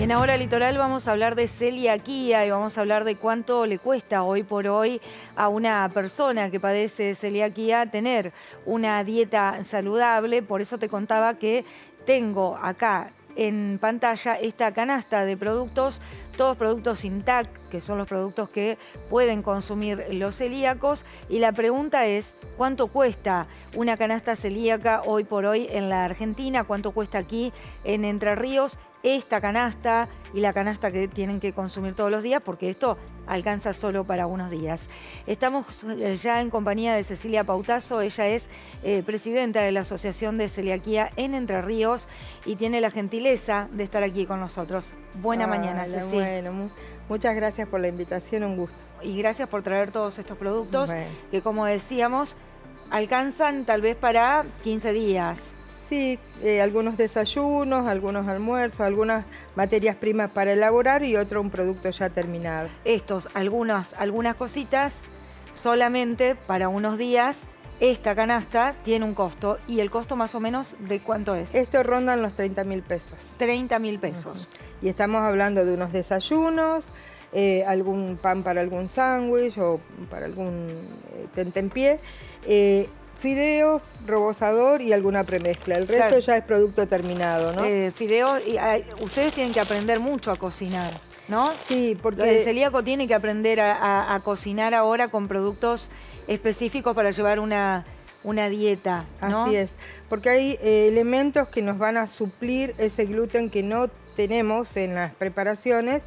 En Ahora Litoral vamos a hablar de celiaquía y vamos a hablar de cuánto le cuesta hoy por hoy a una persona que padece celiaquía tener una dieta saludable. Por eso te contaba que tengo acá en pantalla esta canasta de productos, todos productos Intact, que son los productos que pueden consumir los celíacos. Y la pregunta es, ¿cuánto cuesta una canasta celíaca hoy por hoy en la Argentina? ¿Cuánto cuesta aquí en Entre Ríos? esta canasta y la canasta que tienen que consumir todos los días, porque esto alcanza solo para unos días. Estamos eh, ya en compañía de Cecilia Pautazo, ella es eh, presidenta de la Asociación de Celiaquía en Entre Ríos y tiene la gentileza de estar aquí con nosotros. Buena mañana, Cecilia. Bueno, muchas gracias por la invitación, un gusto. Y gracias por traer todos estos productos que, como decíamos, alcanzan tal vez para 15 días. Sí, eh, algunos desayunos, algunos almuerzos, algunas materias primas para elaborar y otro un producto ya terminado. Estos, algunas, algunas cositas solamente para unos días. Esta canasta tiene un costo y el costo más o menos de cuánto es. Esto rondan los 30 mil pesos. 30 mil pesos. Y estamos hablando de unos desayunos, eh, algún pan para algún sándwich o para algún eh, tentempié. Eh, fideos, rebozador y alguna premezcla. El resto ya es producto terminado, ¿no? Eh, fideo, y, ustedes tienen que aprender mucho a cocinar, ¿no? Sí, porque... El celíaco tiene que aprender a, cocinar ahora con productos específicos para llevar una, una dieta, ¿no? Así es, porque hay eh, elementos que nos van a suplir ese gluten que no tenemos en las preparaciones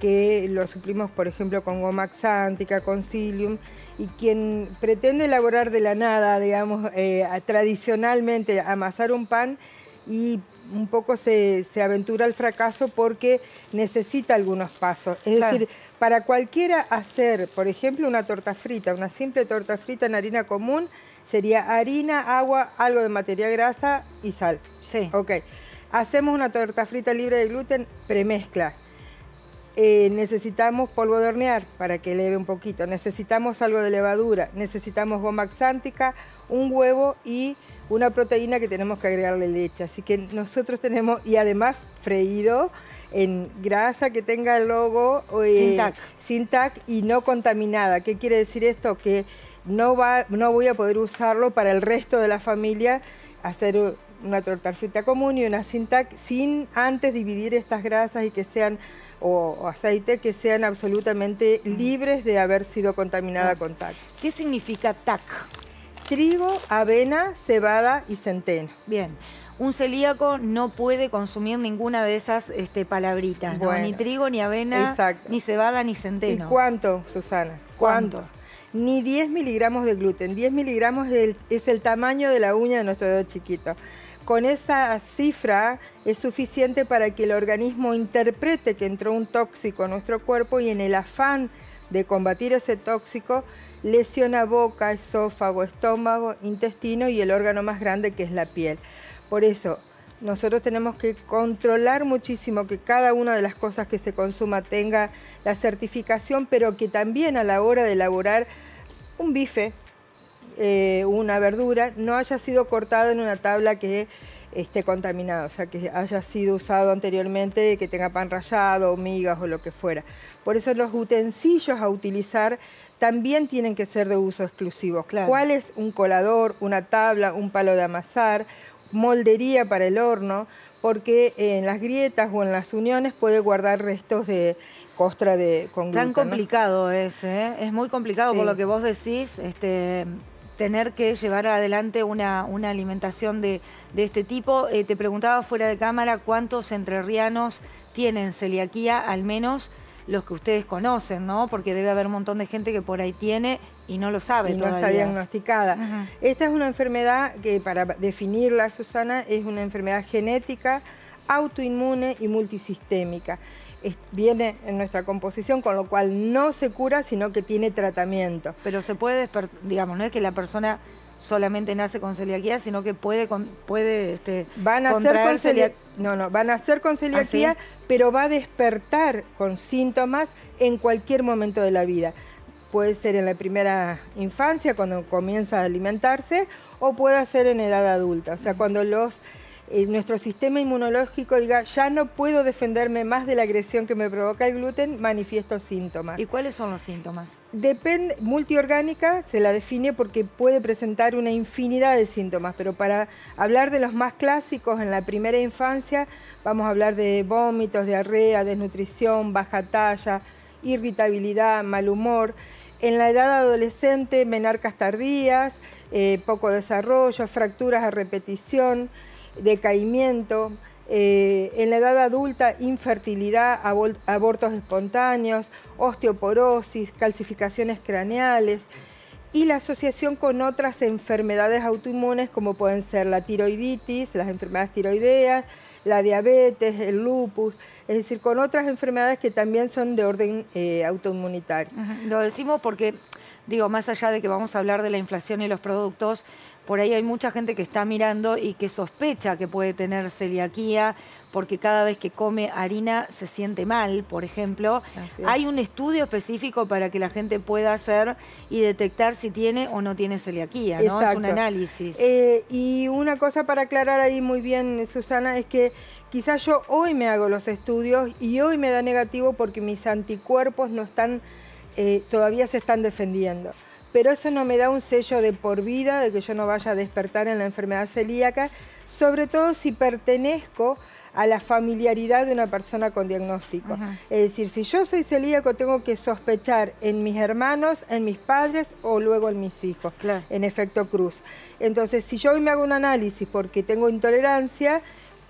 que lo suplimos, por ejemplo, con goma xántica, con psyllium, y quien pretende elaborar de la nada, digamos, eh, tradicionalmente amasar un pan y un poco se, aventura al fracaso porque necesita algunos pasos. Es decir, para cualquiera hacer, por ejemplo, una torta frita, una simple torta frita en harina común, sería harina, agua, algo de materia grasa y sal. Sí. Ok. Hacemos una torta frita libre de gluten, premezcla eh, necesitamos polvo de hornear para que eleve un poquito, necesitamos algo de levadura, necesitamos goma xántica, un huevo y una proteína que tenemos que agregarle leche. Así que nosotros tenemos, y además freído en grasa que tenga el logo eh, sin, TAC. y no contaminada. ¿Qué quiere decir esto? Que no, va, no voy a poder usarlo para el resto de la familia, hacer una torta frita común y una sin TAC, sin antes dividir estas grasas y que sean o, aceite que sean absolutamente libres de haber sido contaminada ah. con TAC. ¿Qué significa TAC? Trigo, avena, cebada y centeno. Bien. Un celíaco no puede consumir ninguna de esas este, palabritas, ni trigo, ni avena, ni cebada, ni centeno. ¿Y cuánto, Susana? ¿Cuánto? Ni 10 miligramos de gluten. 10 miligramos es el tamaño de la uña de nuestro dedo chiquito con esa cifra es suficiente para que el organismo interprete que entró un tóxico a nuestro cuerpo y en el afán de combatir ese tóxico lesiona boca, esófago, estómago, intestino y el órgano más grande que es la piel. Por eso, nosotros tenemos que controlar muchísimo que cada una de las cosas que se consuma tenga la certificación, pero que también a la hora de elaborar un bife, eh, una verdura no haya sido cortado en una tabla que esté contaminada, o sea, que haya sido usado anteriormente, que tenga pan rallado, migas o lo que fuera. Por eso los utensilios a utilizar también tienen que ser de uso exclusivo. ¿Cuál es un colador, una tabla, un palo de amasar, moldería para el horno? Porque en las grietas o en las uniones puede guardar restos de costra de con Tan complicado es, ¿eh? es muy complicado por lo que vos decís. Este, tener que llevar adelante una, alimentación de, este tipo. Eh, te preguntaba fuera de cámara cuántos entrerrianos tienen celiaquía, al menos los que ustedes conocen, ¿no? Porque debe haber un montón de gente que por ahí tiene y no lo sabe y no está diagnosticada. Esta es una enfermedad que, para definirla, Susana, es una enfermedad genética, autoinmune y multisistémica viene en nuestra composición, con lo cual no se cura, sino que tiene tratamiento. Pero se puede, digamos, no es que la persona solamente nace con celiaquía, sino que puede puede este, van a hacer con celiaquía, no, no, van a hacer con celiaquía, ¿Ah, pero va a despertar con síntomas en cualquier momento de la vida. Puede ser en la primera infancia, cuando comienza a alimentarse, o puede ser en edad adulta, o sea, cuando los eh, nuestro sistema inmunológico diga, ya no puedo defenderme más de la agresión que me provoca el gluten, manifiesto síntomas. ¿Y cuáles son los síntomas? Depende, multiorgánica se la define porque puede presentar una infinidad de síntomas, pero para hablar de los más clásicos en la primera infancia, vamos a hablar de vómitos, diarrea, desnutrición, baja talla, irritabilidad, mal humor. En la edad adolescente, menarcas tardías, eh, poco desarrollo, fracturas a repetición, decaimiento, eh, en la edad adulta infertilidad, abortos espontáneos, osteoporosis, calcificaciones craneales y la asociación con otras enfermedades autoinmunes como pueden ser la tiroiditis, las enfermedades tiroideas, la diabetes, el lupus, es decir, con otras enfermedades que también son de orden eh, autoinmunitario. Lo decimos porque digo, más allá de que vamos a hablar de la inflación y los productos, por ahí hay mucha gente que está mirando y que sospecha que puede tener celiaquía porque cada vez que come harina se siente mal, por ejemplo. Hay un estudio específico para que la gente pueda hacer y detectar si tiene o no tiene celiaquía, ¿no? Es un análisis. Eh, y una cosa para aclarar ahí muy bien, Susana, es que quizás yo hoy me hago los estudios y hoy me da negativo porque mis anticuerpos no están eh, todavía se están defendiendo. Pero eso no me da un sello de por vida, de que yo no vaya a despertar en la enfermedad celíaca, sobre todo si pertenezco a la familiaridad de una persona con diagnóstico. Es decir, si yo soy celíaco, tengo que sospechar en mis hermanos, en mis padres o luego en mis hijos, en efecto cruz. Entonces, si yo hoy me hago un análisis porque tengo intolerancia,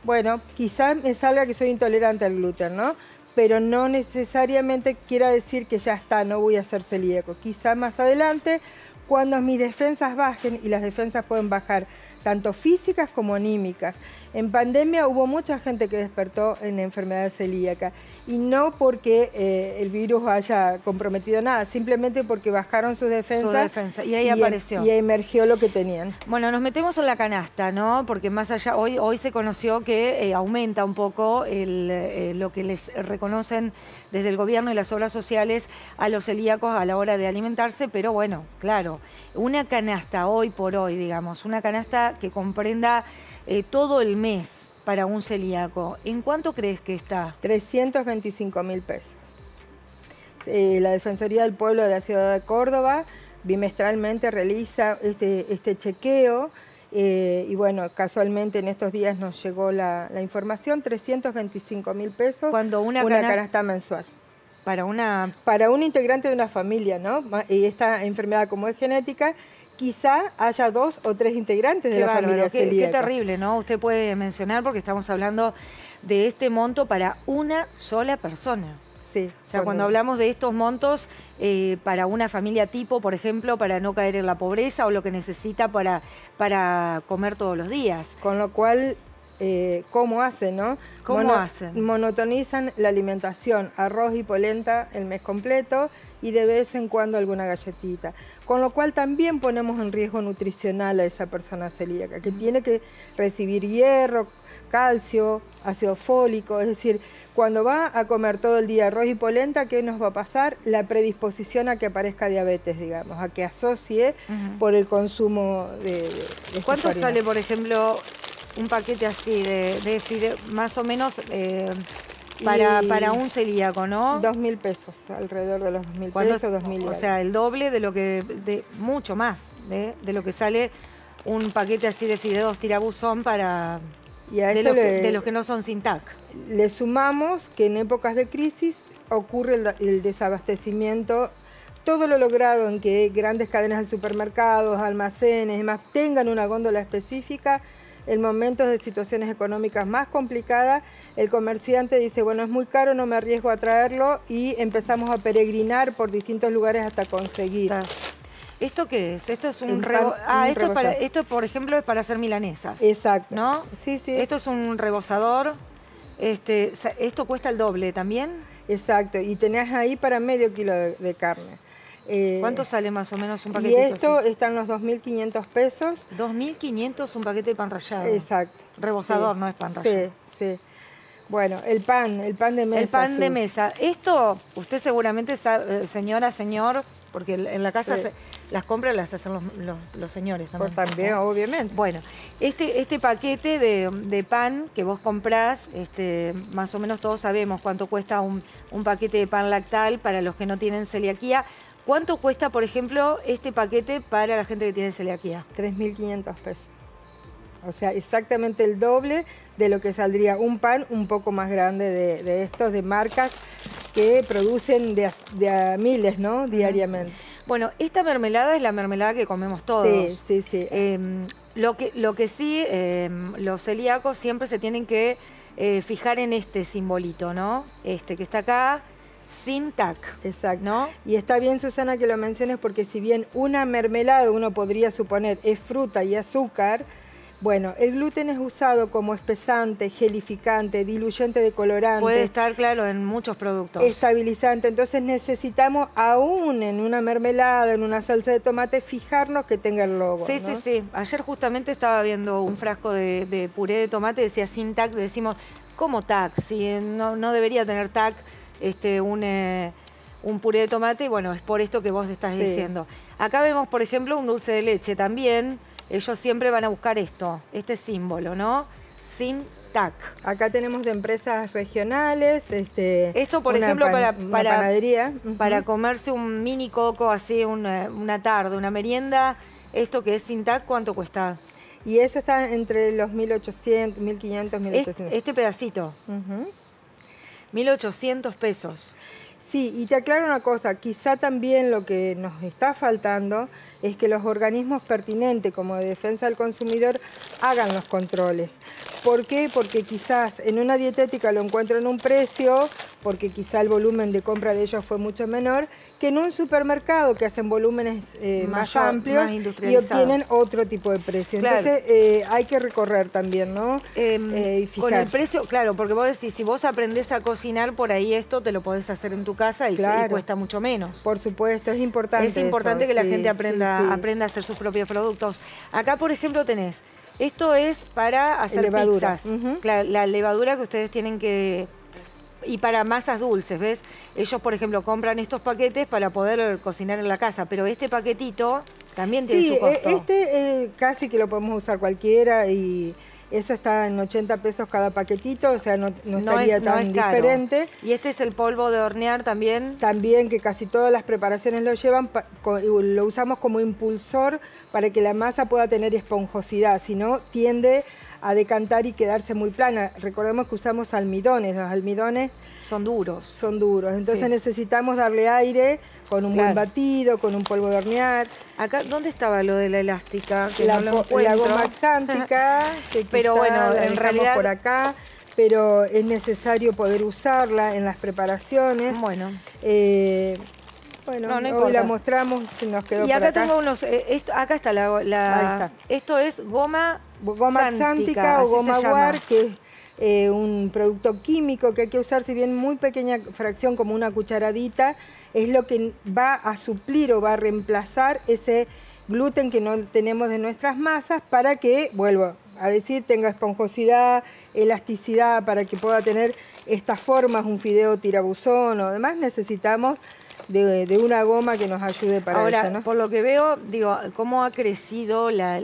bueno, quizás me salga que soy intolerante al gluten, ¿no? Pero no necesariamente quiera decir que ya está, no voy a ser celíaco. Quizá más adelante, cuando mis defensas bajen, y las defensas pueden bajar tanto físicas como anímicas. En pandemia hubo mucha gente que despertó en enfermedad celíaca y no porque eh, el virus haya comprometido nada, simplemente porque bajaron sus defensas. y ahí apareció. Y emergió lo que tenían. Bueno, nos metemos en la canasta, ¿no? Porque más allá, hoy, hoy se conoció que eh, aumenta un poco eh, lo que les reconocen desde el gobierno y las obras sociales a los celíacos a la hora de alimentarse, pero bueno, claro, una canasta hoy por hoy, digamos, una canasta que comprenda eh, todo el mes para un celíaco, ¿en cuánto crees que está? 325 mil pesos. Eh, la Defensoría del Pueblo de la Ciudad de Córdoba bimestralmente realiza este, este chequeo eh, y bueno, casualmente en estos días nos llegó la, información, 325 mil pesos, Cuando una, canasta mensual. Para una... Para un integrante de una familia, ¿no? Y esta enfermedad como es genética, quizá haya dos o tres integrantes de la familia qué, qué terrible, ¿no? Usted puede mencionar porque estamos hablando de este monto para una sola persona. Sí. O sea, cuando hablamos de estos montos eh, para una familia tipo, por ejemplo, para no caer en la pobreza o lo que necesita para, para comer todos los días. Con lo cual, eh, ¿cómo hacen, no? ¿Cómo hacen? Monotonizan la alimentación, arroz y polenta el mes completo y de vez en cuando alguna galletita. Con lo cual también ponemos en riesgo nutricional a esa persona celíaca, que tiene que recibir hierro, calcio, ácido fólico, es decir, cuando va a comer todo el día arroz y polenta, ¿qué nos va a pasar? La predisposición a que aparezca diabetes, digamos, a que asocie por el consumo de... de, ¿Cuánto sale, por ejemplo, un paquete así de, de más o menos... Eh, para, para un celíaco, ¿no? Dos mil pesos, alrededor de los dos mil pesos, dos mil. O sea, el doble de lo que, de mucho más, de, de lo que sale un paquete así de fideos tirabuzón para, de, los que, los que, no son sin TAC. Le sumamos que en épocas de crisis ocurre el, desabastecimiento todo lo logrado en que grandes cadenas de supermercados, almacenes y demás tengan una góndola específica, en momentos de situaciones económicas más complicadas, el comerciante dice, bueno, es muy caro, no me arriesgo a traerlo y empezamos a peregrinar por distintos lugares hasta conseguir. ¿Esto qué es? Esto es un, Ah, esto, es para, esto, por ejemplo, es para hacer milanesas. Exacto. ¿No? Sí, sí. Esto es un rebozador. Este, ¿Esto cuesta el doble también? Exacto. Y tenés ahí para medio kilo de, carne. Eh, ¿Cuánto sale más o menos un paquete? Y esto están los 2.500 pesos. 2.500 un paquete de pan rallado. Exacto. Rebozador, no es pan rallado. Sí, sí. Bueno, el pan, el pan de mesa. El pan de mesa. Esto, usted seguramente sabe, eh, señora, señor, porque en la casa las compras las hacen los, señores también. Pues también, obviamente. Bueno, este, este paquete de, pan que vos comprás, este, más o menos todos sabemos cuánto cuesta un, un paquete de pan lactal para los que no tienen celiaquía. ¿Cuánto cuesta, por ejemplo, este paquete para la gente que tiene celiaquía? 3.500 pesos. O sea, exactamente el doble de lo que saldría un pan un poco más grande de, estos, de marcas que producen de a, miles, ¿no? Diariamente. Bueno, esta mermelada es la mermelada que comemos todos. Sí, sí, sí. Em, lo, que, lo que sí, em, los celíacos siempre se tienen que eh, fijar en este simbolito, ¿no? Este que está acá, sin TAC. Exacto. ¿no? Y está bien, Susana, que lo menciones porque si bien una mermelada uno podría suponer es fruta y azúcar, bueno, el gluten es usado como espesante, gelificante, diluyente de colorante. Puede estar, claro, en muchos productos. Estabilizante. Entonces necesitamos, aún en una mermelada, en una salsa de tomate, fijarnos que tenga el logo. Sí, sí, sí. Ayer justamente estaba viendo un frasco de, puré de tomate, decía sin TAC, decimos, ¿cómo TAC? Si no, no debería tener TAC este, un, eh, un puré de tomate, y bueno, es por esto que vos estás diciendo. Acá vemos, por ejemplo, un dulce de leche también ellos siempre van a buscar esto, este símbolo, ¿no? Sin TAC. Acá tenemos de empresas regionales. Este, esto, por ejemplo, para, para, panadería. para comerse un mini coco así una, una tarde, una merienda, esto que es sin TAC, ¿cuánto cuesta? Y eso está entre los 1.800, 1.500, 1.800. Este, pedacito. 1.800 pesos. Sí, y te aclaro una cosa, quizá también lo que nos está faltando es que los organismos pertinentes como de defensa del consumidor hagan los controles. ¿Por qué? Porque quizás en una dietética lo encuentro en un precio, porque quizá el volumen de compra de ellos fue mucho menor, que en un supermercado que hacen volúmenes eh, más amplios y obtienen otro tipo de precio. Entonces eh, hay que recorrer también, ¿no? Em, eh, con el precio, claro, porque vos decís, si vos aprendés a cocinar, por ahí esto te lo podés hacer en tu casa y, cuesta mucho menos. Por supuesto, es importante. Es importante que la gente aprenda, aprenda a hacer sus propios productos. Acá, por ejemplo, tenés esto es para hacer levadura. pizzas. la, levadura que ustedes tienen que... Y para masas dulces, ¿ves? Ellos, por ejemplo, compran estos paquetes para poder cocinar en la casa, pero este paquetito también tiene su costo. Sí, este eh, casi que lo podemos usar cualquiera y eso está en 80 pesos cada paquetito, o sea, no, estaría tan diferente. ¿Y este es el polvo de hornear también? También, que casi todas las preparaciones lo llevan, lo usamos como impulsor para que la masa pueda tener esponjosidad, si no tiende a decantar y quedarse muy plana. Recordemos que usamos almidones, los almidones son duros. Son duros, entonces necesitamos darle aire con un buen batido, con un polvo de hornear. Acá, ¿dónde estaba lo de la elástica? Que la, no la goma axántica, que pero bueno, en realidad por acá pero es necesario poder usarla en las preparaciones. Bueno. Eh, bueno, hoy la mostramos, nos quedó Y acá, tengo unos, eh, acá está la, esto es goma Goma xántica o goma guar, que es eh, un producto químico que hay que usar, si bien muy pequeña fracción, como una cucharadita, es lo que va a suplir o va a reemplazar ese gluten que no tenemos de nuestras masas para que, vuelvo a decir, tenga esponjosidad, elasticidad, para que pueda tener estas formas, un fideo tirabuzón o demás, necesitamos de, una goma que nos ayude para Ahora, eso, ¿no? por lo que veo, digo, cómo ha crecido la,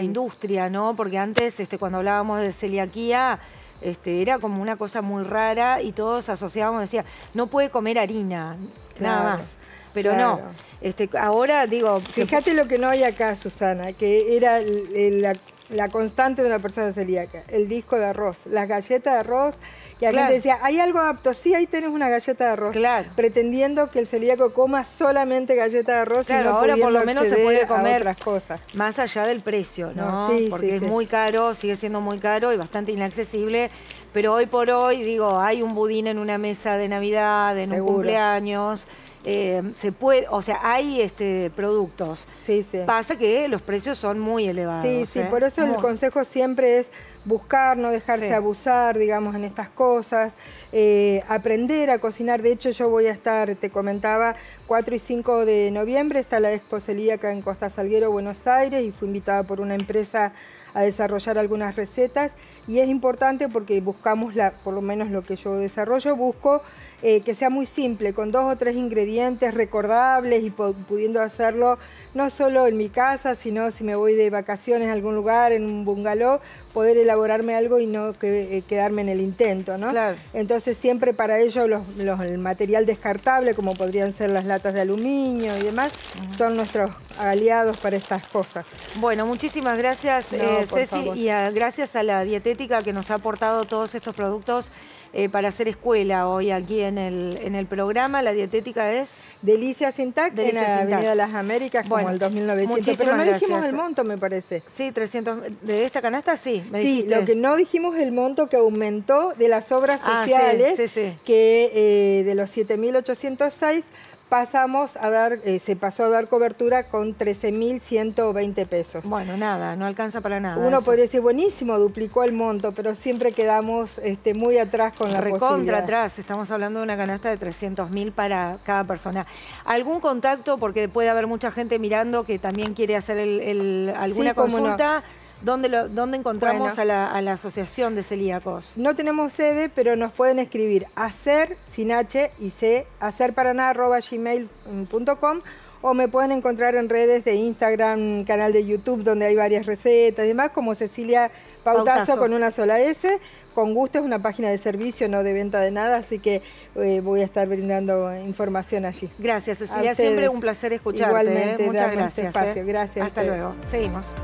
industria, ¿no? Porque antes, este, cuando hablábamos de celiaquía, este, era como una cosa muy rara y todos asociábamos, decía, no puede comer harina, nada más. Pero no, este, ahora digo... Fíjate lo que no hay acá, Susana, que era la la constante de una persona celíaca, el disco de arroz, las galletas de arroz, y la gente decía, ¿hay algo apto? Sí, ahí tenés una galleta de arroz. Claro. Pretendiendo que el celíaco coma solamente galleta de arroz y no ahora por lo menos se puede comer otras cosas. Más allá del precio, ¿no? sí, Porque es muy caro, sigue siendo muy caro y bastante inaccesible. Pero hoy por hoy, digo, hay un budín en una mesa de Navidad, en un cumpleaños. Eh, se puede, o sea, hay este productos. Sí, sí. Pasa que los precios son muy elevados. Sí, sí, ¿eh? por eso el consejo siempre es buscar, no dejarse abusar, digamos, en estas cosas, eh, aprender a cocinar. De hecho, yo voy a estar, te comentaba, 4 y 5 de noviembre está la Expo Celíaca en Costa Salguero, Buenos Aires, y fui invitada por una empresa a desarrollar algunas recetas y es importante porque buscamos, la, por lo menos lo que yo desarrollo, busco eh, que sea muy simple, con dos o tres ingredientes recordables y pudiendo hacerlo no solo en mi casa, sino si me voy de vacaciones a algún lugar, en un bungalow, poder elaborarme algo y no eh, quedarme en el intento, ¿no? Claro. Entonces siempre para ello el material descartable, como podrían ser las latas de aluminio y demás, son nuestros aliados para estas cosas. Bueno, muchísimas gracias eh, Ceci y gracias a la dietética que nos ha aportado todos estos productos eh, para hacer escuela hoy aquí en el, en el programa. La dietética es... Delicia Sintac en la Avenida Las Américas como el 2900. Pero no dijimos el monto, me parece. Sí, 300. ¿De esta canasta sí? sí, lo que no dijimos el monto que aumentó de las obras ah, sociales, que eh, de los 7.806 pasamos a dar, eh, se pasó a dar cobertura con 13.120 pesos. Bueno, nada, no alcanza para nada. Uno podría decir, buenísimo, duplicó el monto, pero siempre quedamos este, muy atrás con la Recontra atrás, estamos hablando de una canasta de 300.000 para cada persona. ¿Algún contacto? Porque puede haber mucha gente mirando que también quiere hacer alguna consulta. ¿Dónde, lo, dónde encontramos a, la, Asociación de Celíacos? No tenemos sede, pero nos pueden escribir hacer, sin H y C, hacerparaná.gmail.com o me pueden encontrar en redes de Instagram, canal de YouTube, donde hay varias recetas y demás, como Cecilia Pautazo, con una sola S. Con gusto es una página de servicio, no de venta de nada, así que eh, voy a estar brindando información allí. Gracias, Cecilia. Siempre un placer escucharte. ¿eh? Igualmente, Muchas gracias. ¿eh? Gracias. Hasta luego. Seguimos.